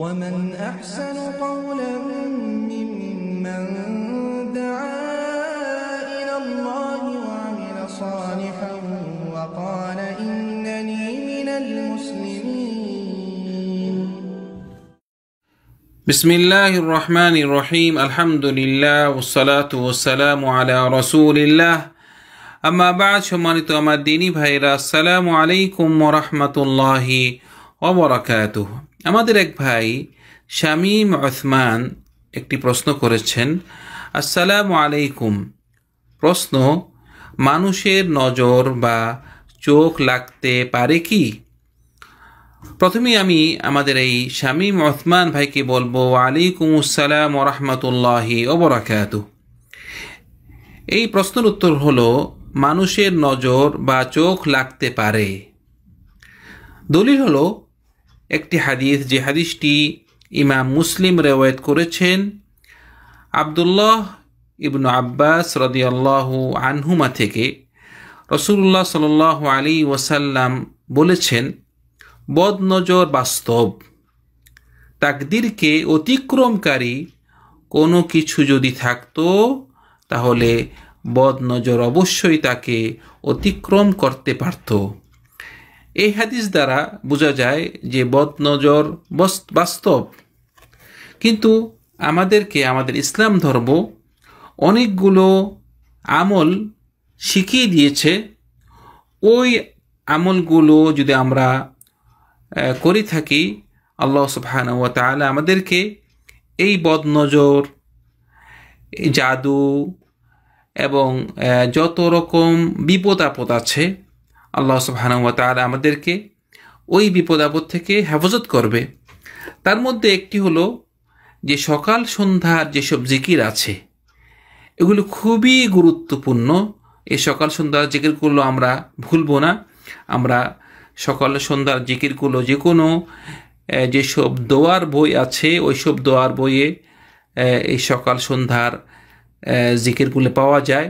ومن أحسن قولا ممن دعا إلى الله وعمل صالحا وقال إنني من المسلمين بسم الله الرحمن الرحيم الحمد لله والصلاة والسلام على رسول الله আম্মা বাদ সম্মানিত আমার দিনী ভাইরা আসসালামু আলাইকুম ওরহমতুল্লাহি আমাদের এক ভাই শামীম ওসমান একটি প্রশ্ন করেছেন, আসসালামু আলাইকুম। প্রশ্ন, মানুষের নজর বা চোখ লাগতে পারে কি? প্রথমে আমি আমাদের এই শামীম ওসমান ভাইকে বলব আলাইকুম আসসালাম ওরহমতুল্লাহি ওবরাকাত এই প্রশ্নের উত্তর হলো, মানুষের নজর বা চোখ লাগতে পারে। দলিল হলো একটি হাদিস, যে হাদিসটি ইমাম মুসলিম রেওয়ায়ত করেছেন। আবদুল্লাহ ইবনু আব্বাস রদিয়াল্লাহ আনহুমা থেকে রসুল্লাহ সাল আলী ওয়াসাল্লাম বলেছেন, বদনজর বাস্তব। তাকদিরকে অতিক্রমকারী কোনো কিছু যদি থাকতো, তাহলে বদনজর অবশ্যই তাকে অতিক্রম করতে পারত। এই হাদিস দ্বারা বোঝা যায় যে বদনজর বাস্তব। কিন্তু আমাদেরকে, আমাদের ইসলাম ধর্ম অনেকগুলো আমল শিখিয়ে দিয়েছে। ওই আমলগুলো যদি আমরা করে থাকি, আল্লাহ সুবহান ওয়া তাআলা আমাদেরকে এই বদনজর জাদু এবং যত রকম বিপদ আপদ আছে আল্লাহ সুবহান ওয়া তাআলা আমাদেরকে ওই বিপদ আপদ থেকে হেফাজত করবে। তার মধ্যে একটি হলো যে সকাল সন্ধ্যার যেসব জিকির আছে, এগুলো খুবই গুরুত্বপূর্ণ। এই সকাল সন্ধ্যার জিকিরগুলো আমরা ভুলবো না। আমরা সকাল সন্ধ্যার জিকিরগুলো যে কোনো যেসব দোয়ার বই আছে, ওইসব দোয়ার বইয়ে এই সকাল সন্ধ্যার জিকিরগুলো পাওয়া যায়।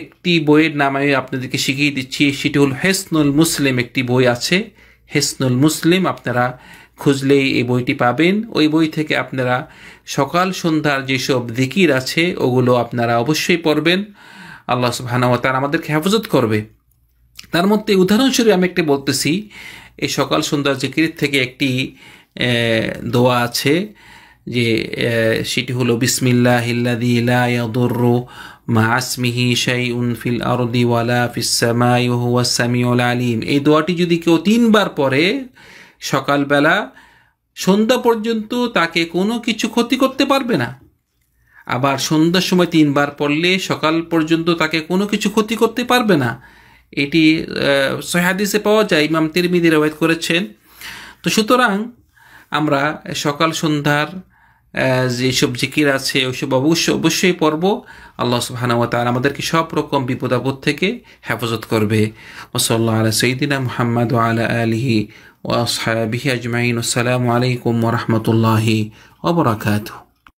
একটি বইয়ের নাম আমি আপনাদেরকে শিখিয়ে দিচ্ছি। সেটি হল হেসনুল মুসলিম একটি বই আছে। হেসনুল মুসলিম আপনারা খুঁজলেই এই বইটি পাবেন। ওই বই থেকে আপনারা সকাল সন্ধ্যার যেসব জিকির আছে, ওগুলো আপনারা অবশ্যই পড়বেন। আল্লাহ সুবহানাহু ওয়া তাআলা আমাদেরকে হেফাজত করবে। তার মধ্যে উদাহরণস্বরূপ আমি একটি বলতেছি এই সকাল সন্ধ্যা জিকির থেকে একটি দোয়া আছে যে সেটি হলো বিসমিল্লাহ হিল্লাদি লা ইয়াদুররু মা আসমিহি শাইউন ফিল আরদি ওয়ালা ফিস সামাই হুয়া সামিউল আলিম। এই দোয়াটি যদি কেউ তিনবার পড়ে সকালবেলা, সন্ধ্যা পর্যন্ত তাকে কোনো কিছু ক্ষতি করতে পারবে না। আবার সন্ধ্যার সময় তিনবার পড়লে সকাল পর্যন্ত তাকে কোনো কিছু ক্ষতি করতে পারবে না। এটি সহাদিসে পাওয়া যায়, ইমাম তিরমিদি রেওয়ায়ত করেছেন। তো সুতরাং আমরা সকাল সন্ধ্যার যেসব জিকির আছে ওইসব অবশ্যই অবশ্যই পড়ব। আল্লাহ সুবহানাহু ওয়া তাআলা আমাদেরকে সব রকম বিপদ আপদ থেকে হেফাজত করবে। ওসল্লাহ আলা সঈদিনা মুহাম্মদ ওয়া আলা আলিহি ওয়া আসহাবিহি আজমাইন। আসসালামু আলাইকুম ওয়া রাহমাতুল্লাহি ওয়া বারাকাতুহু।